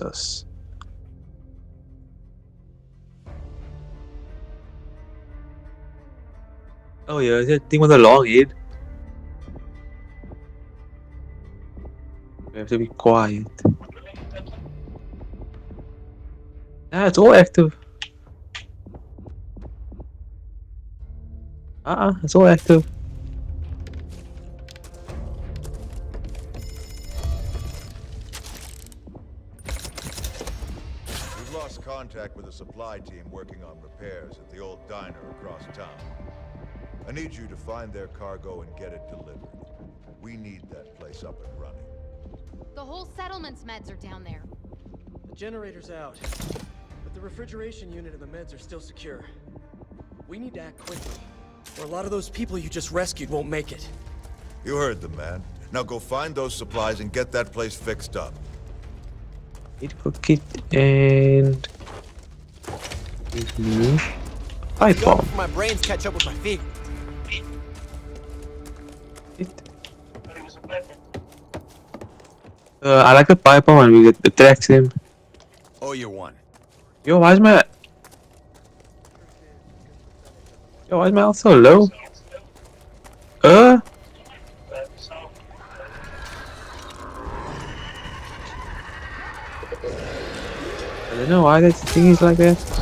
sus. Oh yeah, that thing with the long head. We have to be quiet. Ah, it's all active. Uh-uh, it's all active. Contact with a supply team working on repairs at the old diner across town. I need you to find their cargo and get it delivered. We need that place up and running. The whole settlement's meds are down there. The generator's out, but the refrigeration unit and the meds are still secure. We need to act quickly, or a lot of those people you just rescued won't make it. You heard the man. Now go find those supplies and get that place fixed up. Need cook it and Pipe Go bomb. my brains catch up with my feet. Uh, I like the pipe bomb and we get attracts him. Oh, you're one. Yo, why is my Yo, why is my health so low? Uh I don't know why that thing is like that.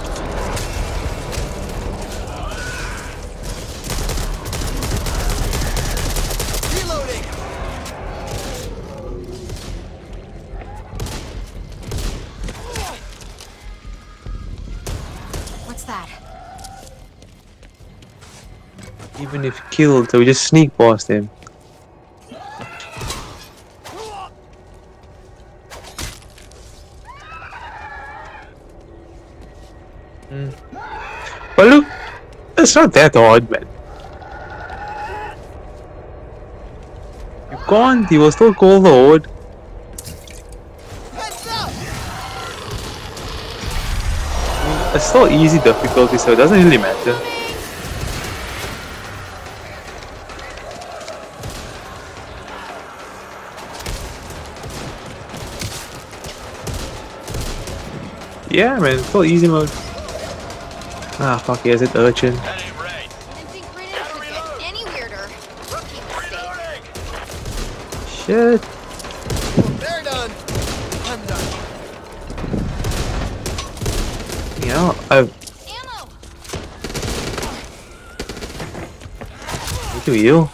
Killed, so we just sneak past him. Hmm. But look, it's not that hard, man. You can't, he will still call the horde. It's still easy difficulty, so it doesn't really matter. Yeah, man, it's still easy mode. Ah, fuck yeah, is it urchin? Didn't think grenades could get any weirder. Rookie mistake. Shit. They're done. I'm done. You know, I Ammo! need to heal.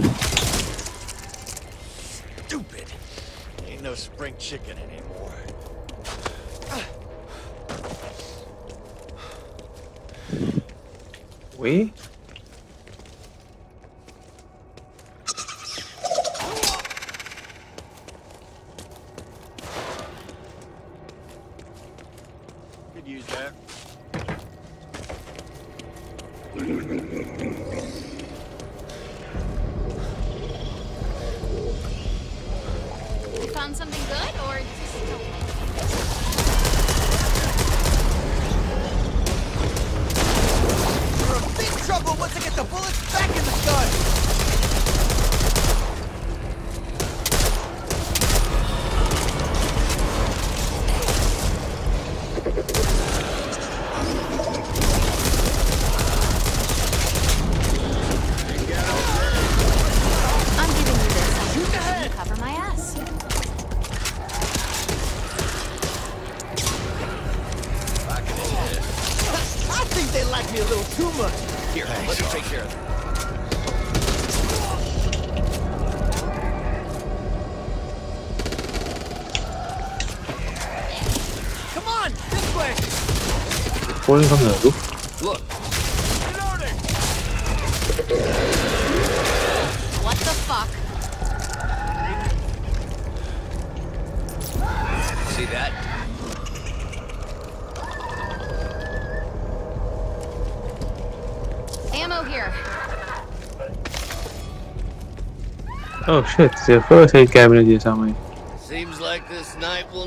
Falling from the roof. Look. What the fuck? See that? Ammo here. Oh shit, the first aid cabinet here somewhere. Seems like this night will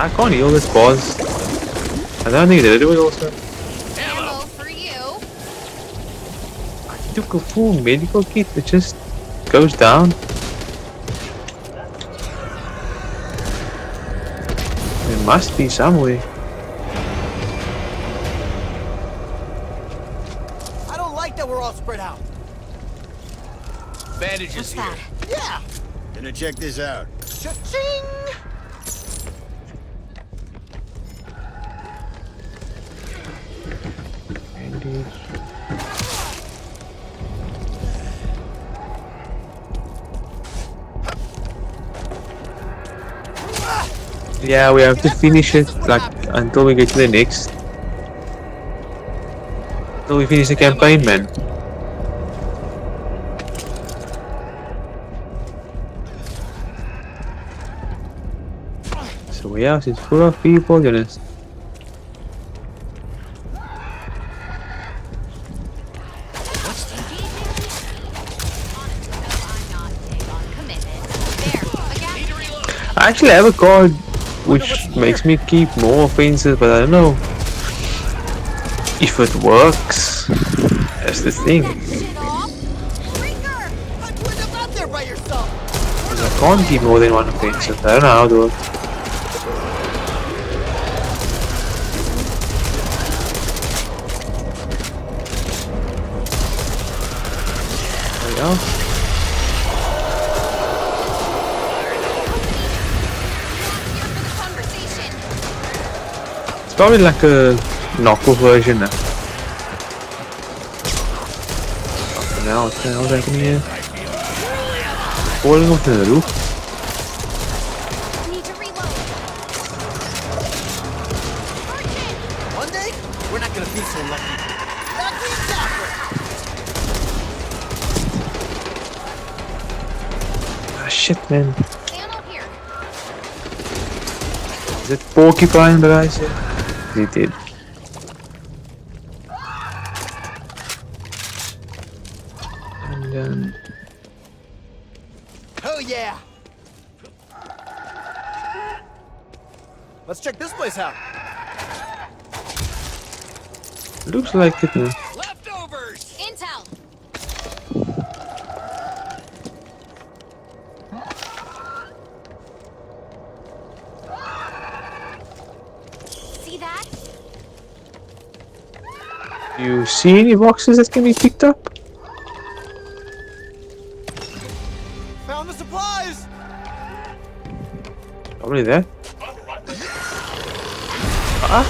I can't heal this boss. I don't think they did it also. Ammo for you. I took a full medical kit, it just goes down. There must be some way. I don't like that we're all spread out. Bandages What's here. that? Yeah. Gonna check this out. Cha-ching! Yeah, we have to finish it like until we get to the next. Until we finish the campaign, man. So we yeah, it's full of people, goodness. I actually have a card which makes me keep more offenses, but I don't know if it works. That's the thing. Shit off. Freaker! I wouldn't have got there by yourself. I can't keep more than one offensive. I don't know how to work. There probably like a knockoff version now. Fucking hell, what the hell's happening here? Falling off the roof? Need to reload. Urgent! One day, we're not gonna be so lucky. Lucky dapper. Ah shit man. Ammo here. Is it porcupine that I said? He did. And then Oh yeah. Let's check this place out. looks like it now. Leftovers. Intel! See that? You see any boxes that can be picked up? Found the supplies. Probably there. Ah?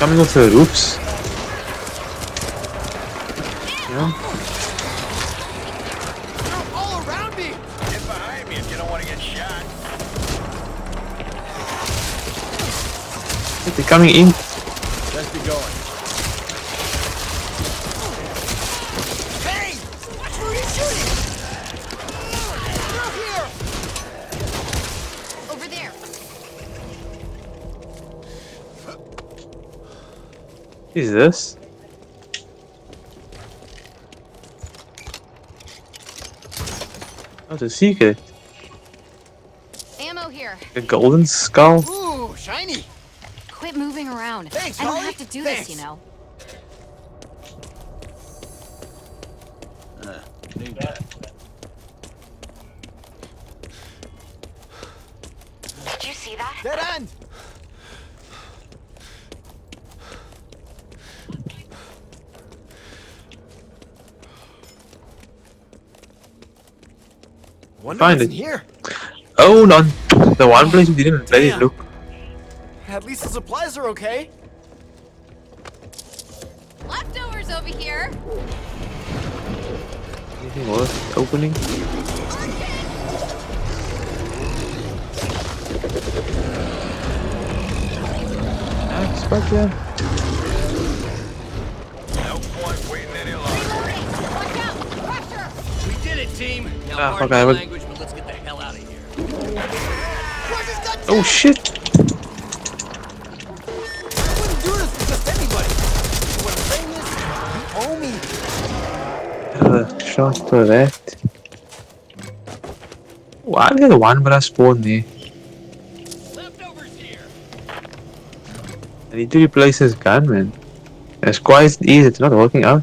Coming off the roofs. Coming in. Let's be going. Hey! Who are you shooting? They're here. Over there. is this? Oh, it's a secret. Ammo here. A golden skull. Ooh, shiny. Quit moving around. Thanks, I don't Holly. have to do Thanks. this, you know. Need that. Did you see that? Dead end. Find it. here. Oh, no. The one place we didn't let it look. At least the supplies are okay. Leftovers over here. Anything worth opening? Nice, fuck yeah. No point waiting any longer. Reloading. Watch out. Pressure. We did it, team. Now, Ah, pardon fuck, I my would- language, but let's get the hell out of here. Oh shit! Uh, shot for that. Why did the one but I spawned there? I need to replace this gun, man. It's quite easy, it's not working out.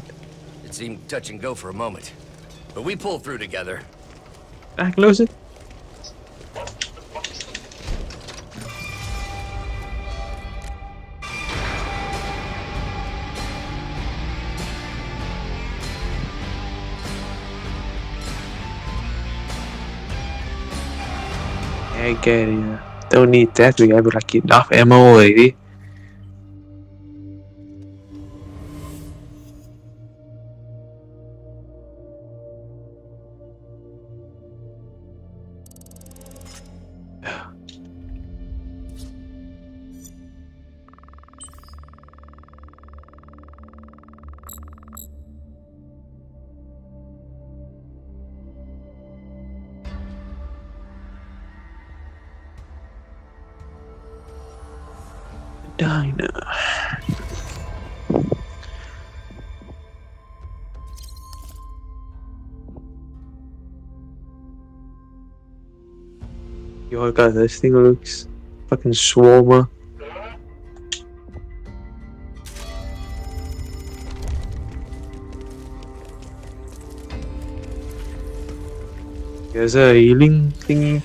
It seemed touch and go for a moment, but we pulled through together. I close it. It. Don't need that. We have like enough ammo already. Yo, God, this thing looks fucking swarmer. There's a healing thingy.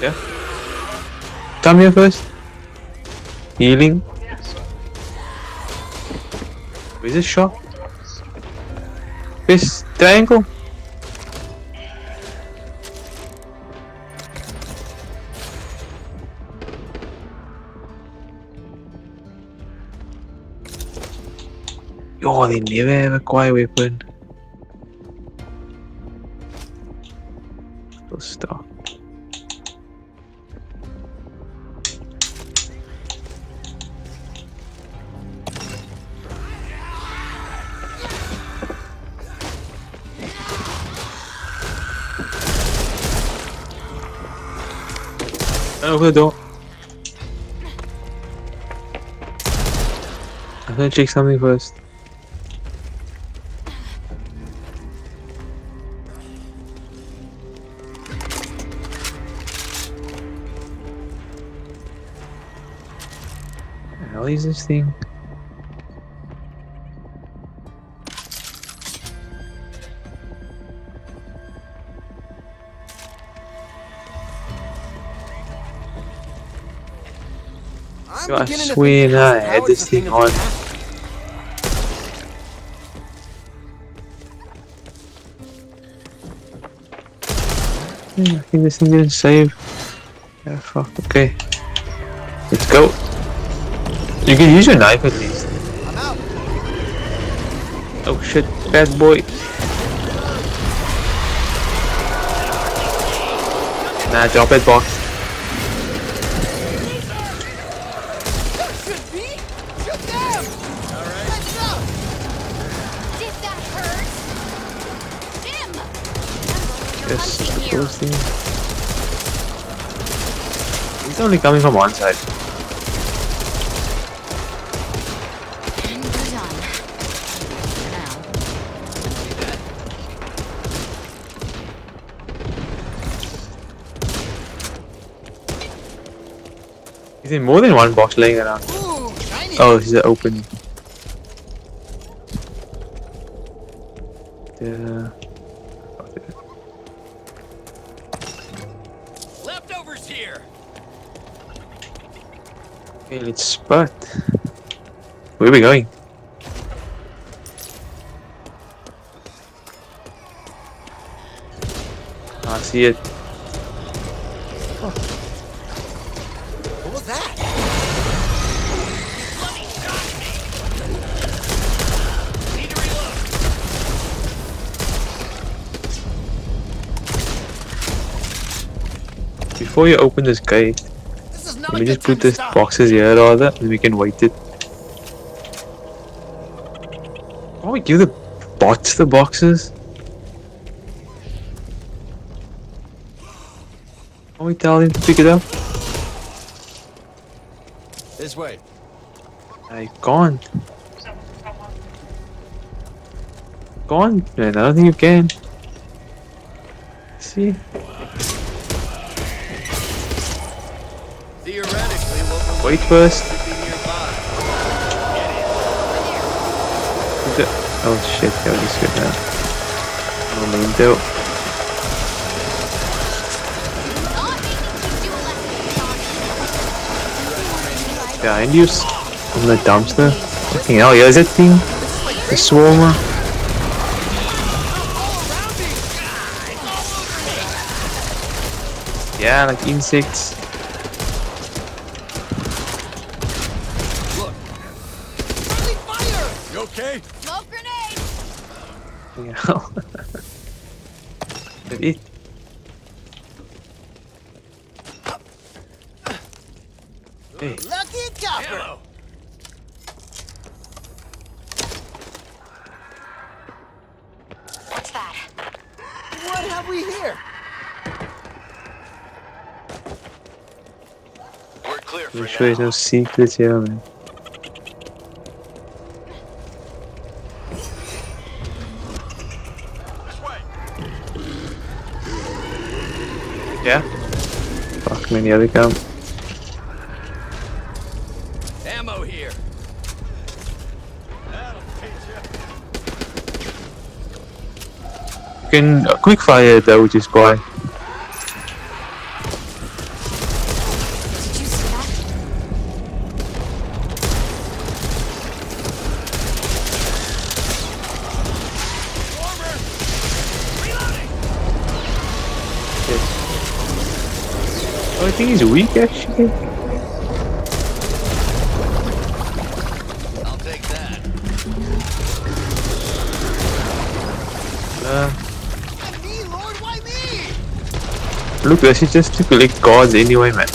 Yeah. Come here first. Healing. Where's this shop? This triangle. Yo, they never have a quiet weapon. Good stuff. Open the door. I'm gonna check something first. Is this thing? I'm I swear I had this thing thing of the on. Hmm, I think this thing didn't save. Yeah, fuck. Okay. Let's go. You can use your knife at least. I'm out. Oh shit, bad boy. Nah, drop it, box. Should be. Shoot them. All right. Let's go. Did that hurt? Jim! You're Yes, hunting here. those things. He's only coming from one side. More than one box laying around? Ooh. Oh, this is an open. Yeah. Leftovers here. Okay, let's spot. Where are we going? I see it. Before you open this gate, This let me just put time this stop. boxes here rather, and we can wait it. Oh, we give the botch the boxes? Can we tell him to pick it up? This way. I can't. Go on, man. I don't think you can. See? Wait first. Oh shit, yeah, this good now. Making do lesson, Behind you, on the dumpster. Fucking hell, yeah, is that thing? The swarmer? Yeah, like insects. Fucking hell. It? Hey, Lucky Copper. What's that? What have we here? We're clear for make sure there's no secrets here, man. This way. Yeah? Fuck, man, the other come. Ammo here. You. Can uh, quick fire though, which is why. Did you see that? Oh, I think he's weak actually. I'll take that. Uh, Why me, Lord? Why me? look, this is just to collect cards anyway, man.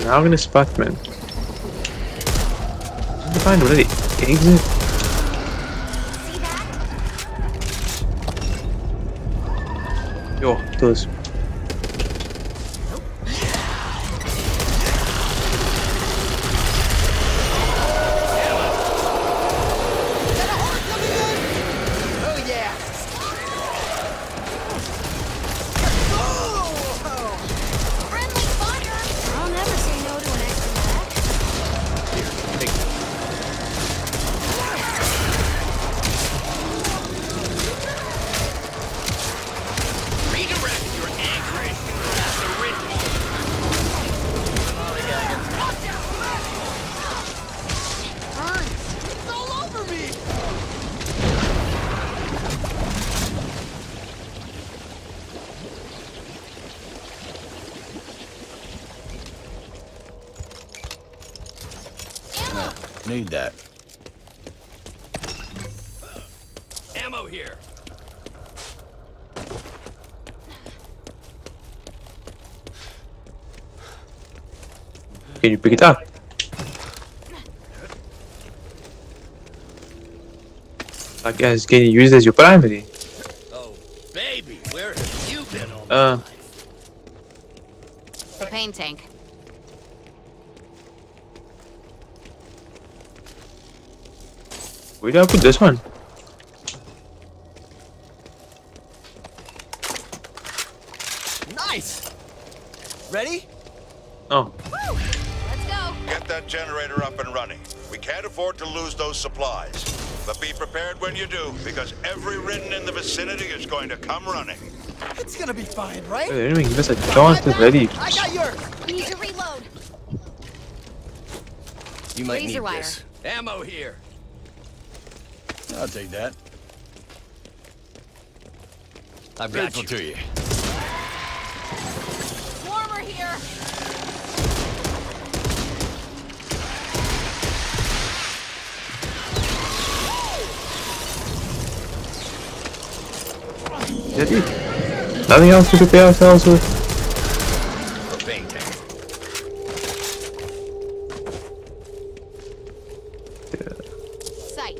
Now I'm gonna spot man. To find where the exit. See that? Yo, Can you pick it up? I guess can you use it as your primary? Oh, baby, where have you been all uh, night? Propane tank. Where did I put this one? Nice! Ready? Oh. Get that generator up and running. We can't afford to lose those supplies. But be prepared when you do, because every ridden in the vicinity is going to come running. It's gonna be fine, right? They didn't give us a chance to ready. I got yours! We need to reload. You might Laser need wire. this. Ammo here. I'll take that. I'm grateful you. to you. Warmer here. That? Nothing else to prepare ourselves with? Sight.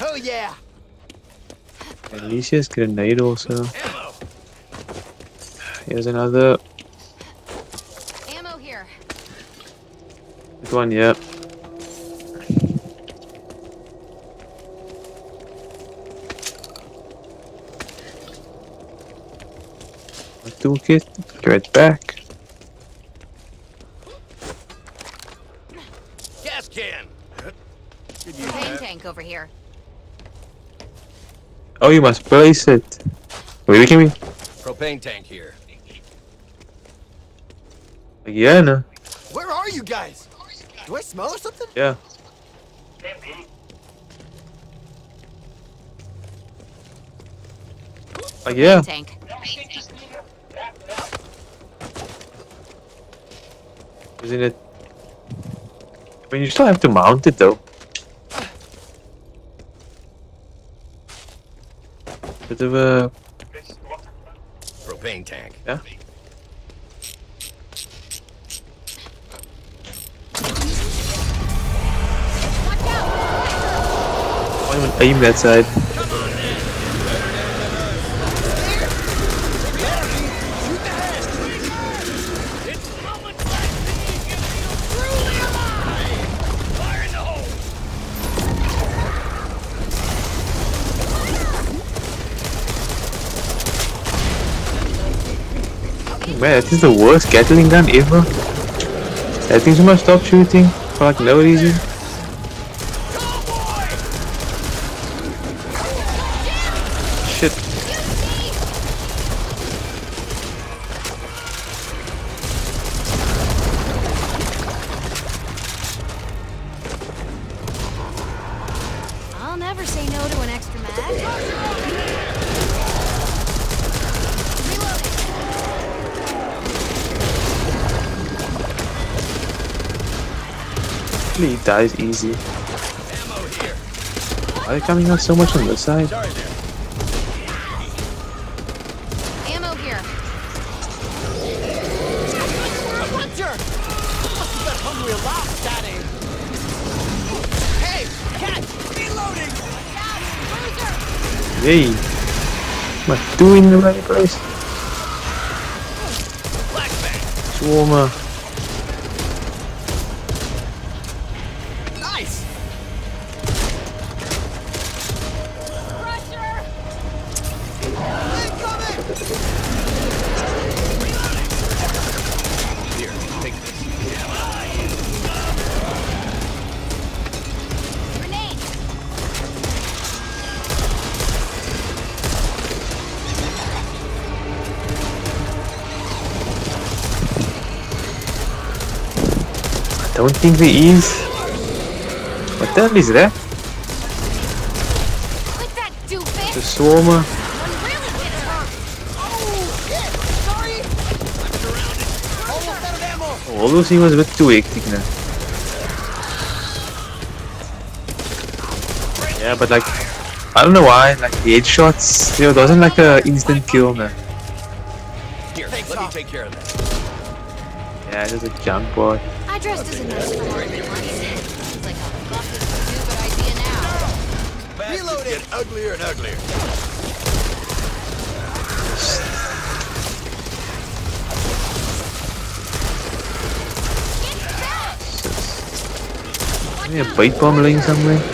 Oh yeah. Alicia's grenade also. Here's another Ammo here. good one, yeah. A toolkit, get back. Gas can. Propane tank over here. Oh, you must place it. Wait, can we? Propane tank here. Yeah, no. Where are you guys? Do I smell or something? Yeah. Oh, yeah. Tank. Isn't it? I mean, you still have to mount it though. Bit of a Propane tank. yeah. Out. Can't even aim that side. Man, this is the worst Gatling gun ever. I think must stop shooting for like no reason. Dies easy. Ammo here. Why are they coming out so much on this side? Ammo here. Hunter! Must have been hungry a lot with that aim. Hey, cat! Reloading! Hey! Am I doing the right place? Swarmer. Don't think the ease. What the hell is that? Quit that doofus. The Swarmer. One really gets hurt. Oh, shit! Sorry! I'm surrounded. Almost out of ammo! All those things was a bit too hectic now. Yeah, but like, I don't know why, like the headshots, you know, it wasn't like a instant kill man. Here, let me take care of that. Yeah, just a junk boy. I dressed as a nurse for Martin once. Seems like a fucking stupid idea now. Bastards Reloading. get uglier and uglier. Is back! Maybe a bite bomb laying somewhere.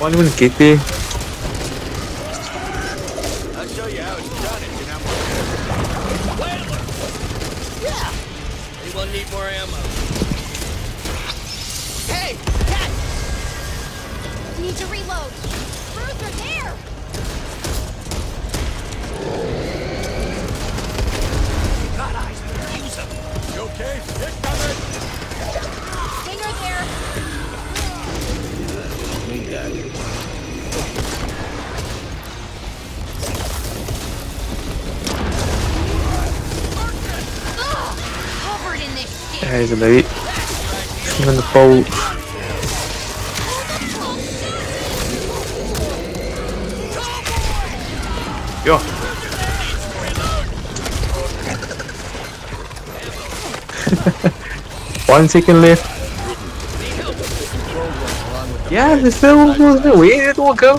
Why even get One second left. Yeah, the film was the way it will go.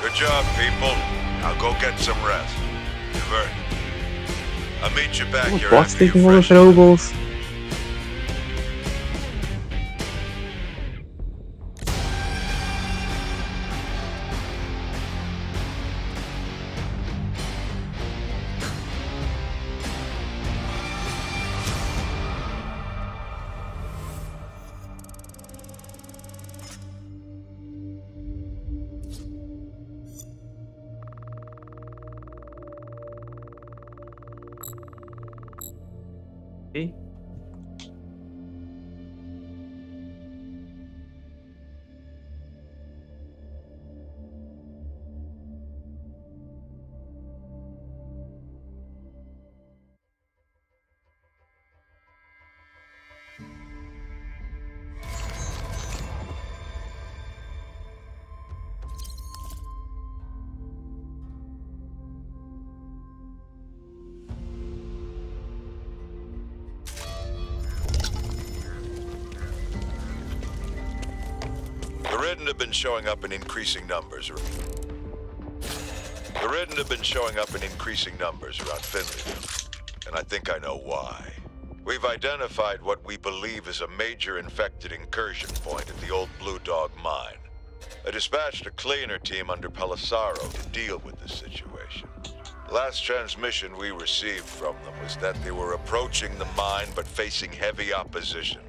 Good job, people. Now go get some rest. Vert. I'll meet you back here What's taking all the freshen showing up in increasing numbers. The Ridden have been showing up in increasing numbers around Finleyville. And I think I know why. We've identified what we believe is a major infected incursion point at the old Blue Dog mine. I dispatched a cleaner team under Pelisaro to deal with the situation. Last transmission we received from them was that they were approaching the mine but facing heavy opposition.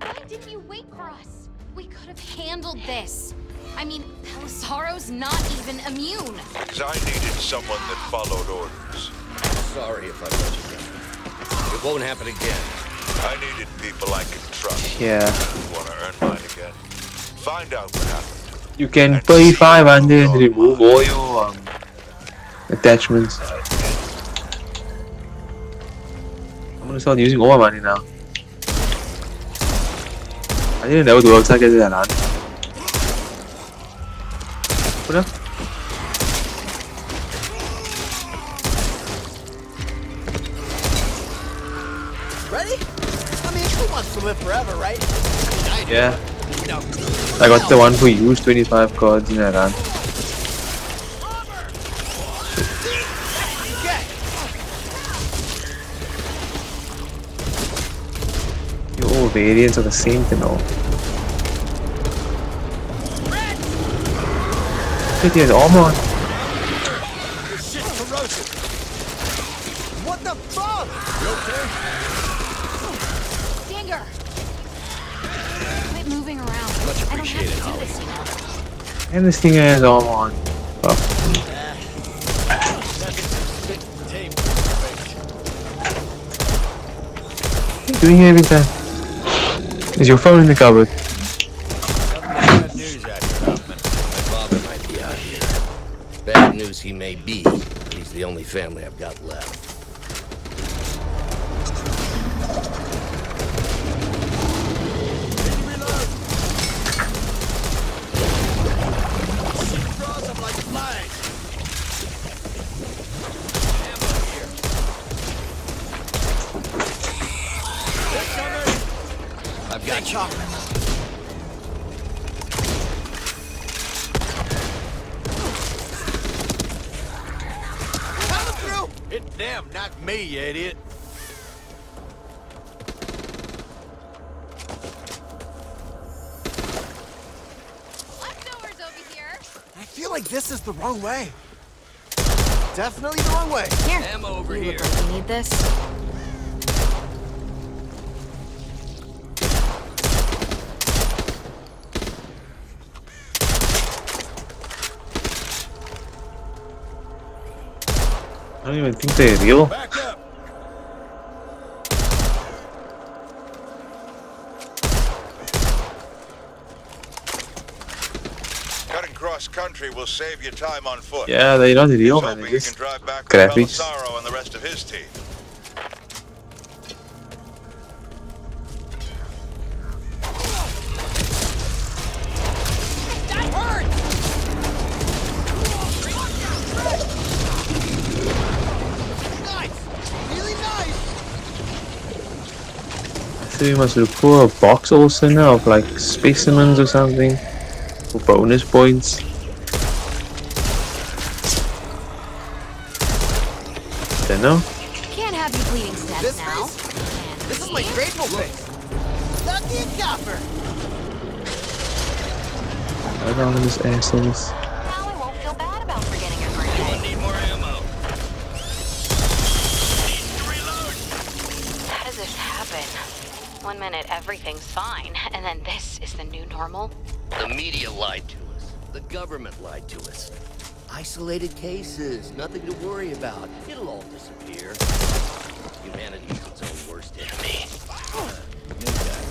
Why didn't you wait for us? We could have handled this. I mean, Pelisaro's not even immune. Because I needed someone that followed orders. Sorry if I let you down. It won't happen again. I needed people I could trust. Yeah. Want to earn mine again? Find out what happened. You can pay 500 and remove all your um, attachments. I'm gonna start using all my money now. I didn't know it works like that, man. Do, Yeah. know, I got the one who used 25 cards in a run. Okay. Your all variants of the same thing now. Look at the armor on. This shit's corrosive. What the fuck? You okay? Stinger! Quit moving around. Much appreciated, have Holly. And this thing has armor on. Fuck. That's spit tape. What are you doing here every time? Is your phone in the cupboard? Bad news out here, Hoffman. My father might be out here. Bad news he may be. He's the only family I've got left. Don't even think they're real. Cutting cross country will save you time on foot. Yeah, they're not real, man. They're just can drive back with graphics. We must look for a box also now of like specimens or something. For bonus points. Don't know. Can't have you bleeding to death This now. face? This is my grateful face. Lucky and copper. Anonymous assholes. Now I everything's fine, and then this is the new normal? The media lied to us. The government lied to us. Isolated cases, nothing to worry about. It'll all disappear. Humanity is its own worst enemy. Fine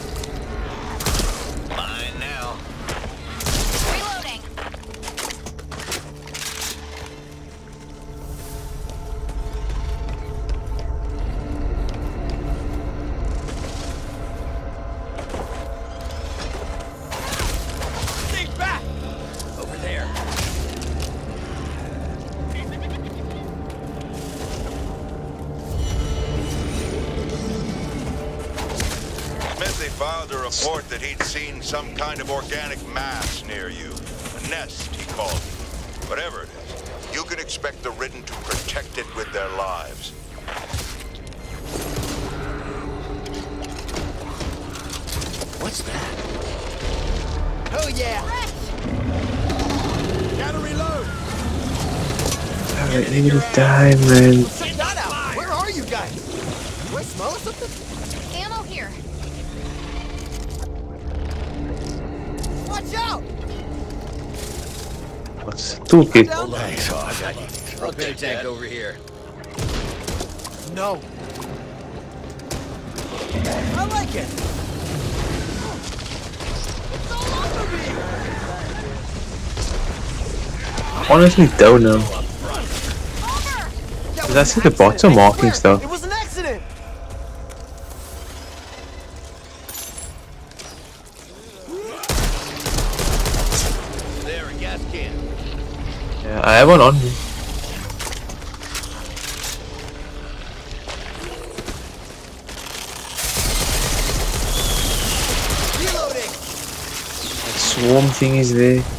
seen some kind of organic mass near you. A nest, he called it. Whatever it is, you can expect the Ridden to protect it with their lives. What's that? Oh yeah! Gotta reload! Alright, I need to die, man. Here. No. I like it. Honestly, don't know. Did I see the accident, are marking stuff? It was an accident. There, a gas can. Yeah, I have one on me. That swarm thing is there.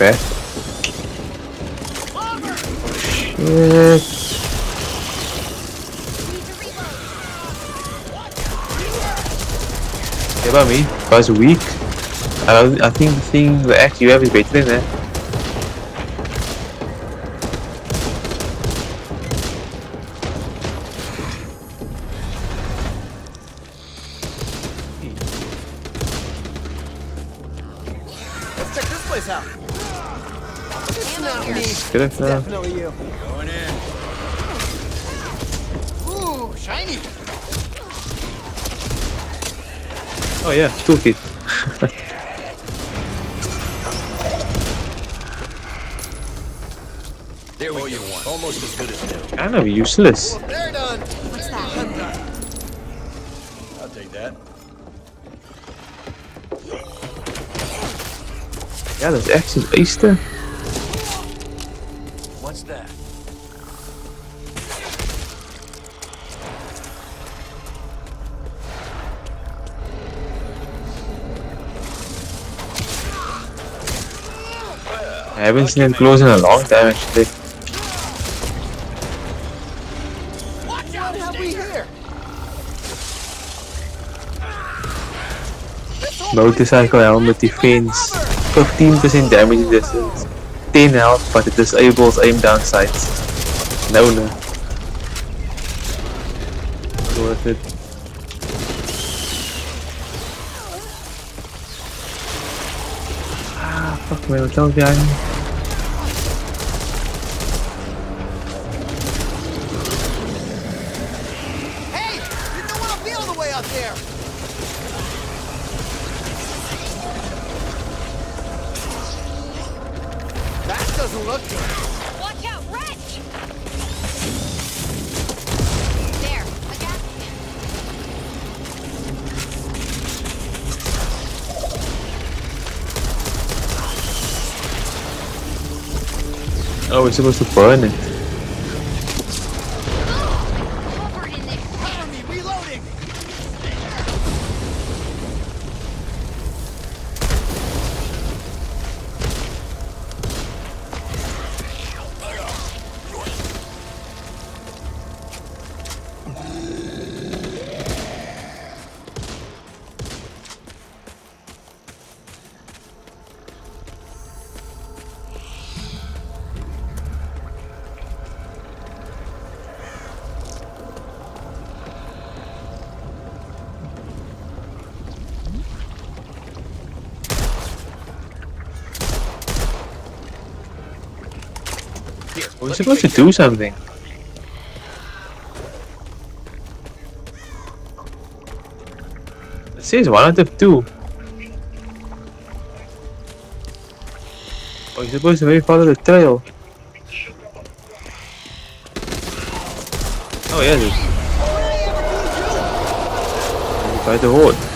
Spike. Shit. About me. If I was weak, I, I think the thing, the act you have is better than that. Good It's enough. definitely you. Going in. Ooh, shiny. Oh yeah, toolkit. There we go. Almost as good as new. kind of useless. They're done. What's that? I'm done. I'll take that. Ja, dat is echt haven't seen him close in a long time actually. What have we here? Motorcycle helmet defense. 15% damage distance. 10 health, but it disables aim down sights. No, no. Worth it. Ah, fuck my hotel behind me. Oh, we're supposed We're supposed to do something. It says one out of two. Oh, you're supposed to maybe follow the trail. Oh yeah, there's. By the road.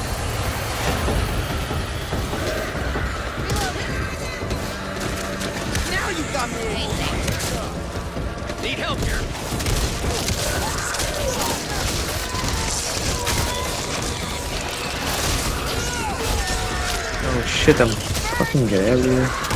Shit, I'm fucking get out of here.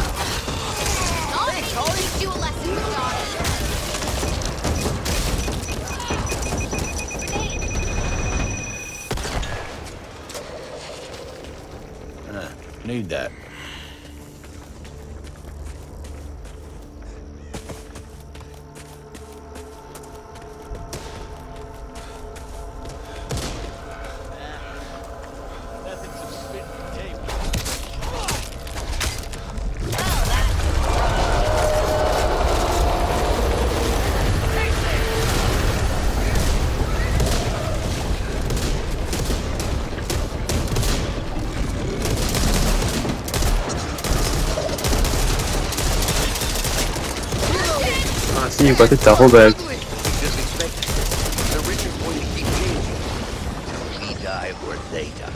Die or they die.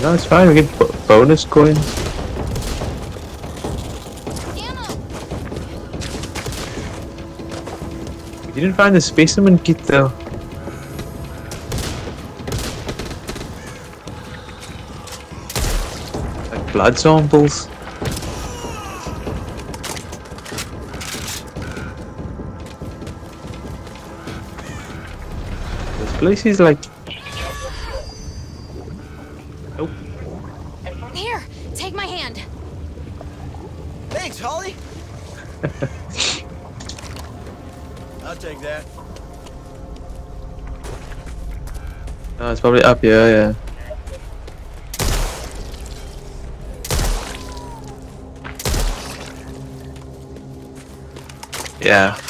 No, it's fine, we get bo- bonus coins. We didn't find the specimen kit though. Like blood samples. This place is like. Nope. Here, take my hand. Thanks, Holly! I'll take that. No, it's probably up here, yeah. Yeah.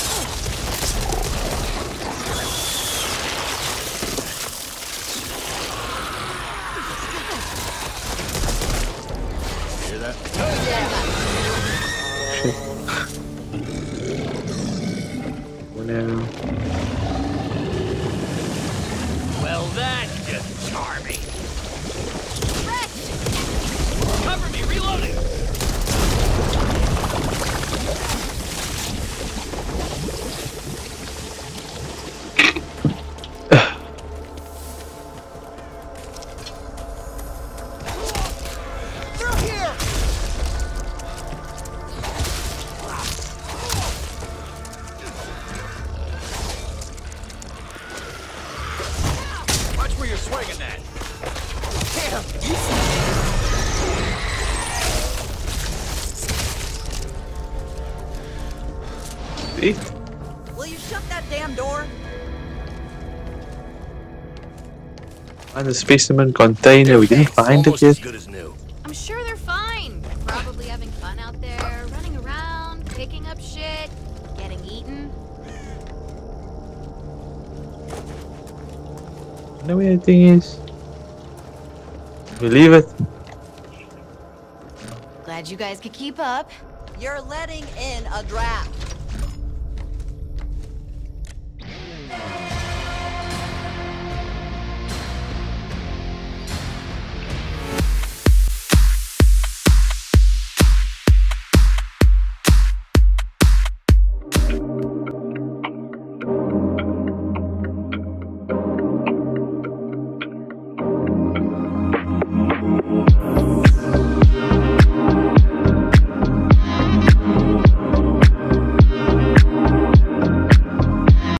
that. Shit. For now. Well, that Find the specimen container. We didn't find it yet. good as. I'm sure they're fine. Probably having fun out there, running around, picking up shit, getting eaten. know where the thing is? We leave it. Glad you guys could keep up. You're letting in a draft.